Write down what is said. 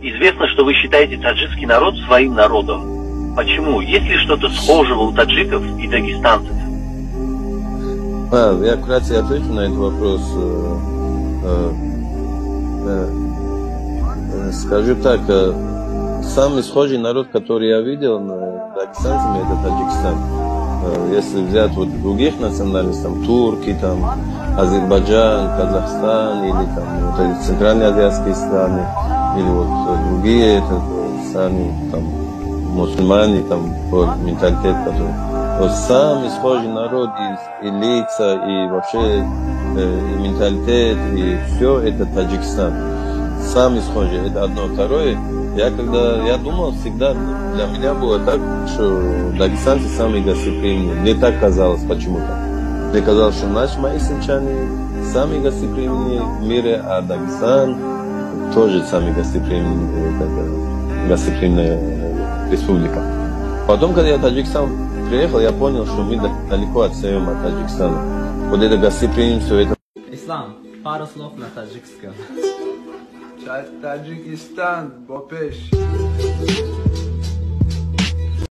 Известно, что вы считаете таджикский народ своим народом. Почему? Есть ли что-то схожего у таджиков и дагестанцев? А, я вкратце отвечу на этот вопрос. Э, э, э, скажу так, самый схожий народ, который я видел на дагестанцами, это Таджикистан. Если взять вот других национальностей, там турки, там Азербайджан, Казахстан или там вот эти центральноазиатские страны, или вот другие это, сами там мусульмане, там менталитет, который вот самый схожий народ и, и лица, и вообще э, и менталитет, и все это Таджикистан. Самый схожий, это одно. Второе, я когда, я думал всегда, для меня было так, что дагестанцы самые гостеприимные. Мне так казалось почему-то. Мне казалось, что наши мои сельчане самые гостеприимные в мире, а Дагестан тоже самый гостеприимный, это, гостеприимная республика. Потом, когда я в Таджикистан приехал, я понял, что мы далеко отстаем от Таджикистана. Вот это гостеприимство, это... Ислам, пару слов на таджикском. Таджикистан, Бопеш.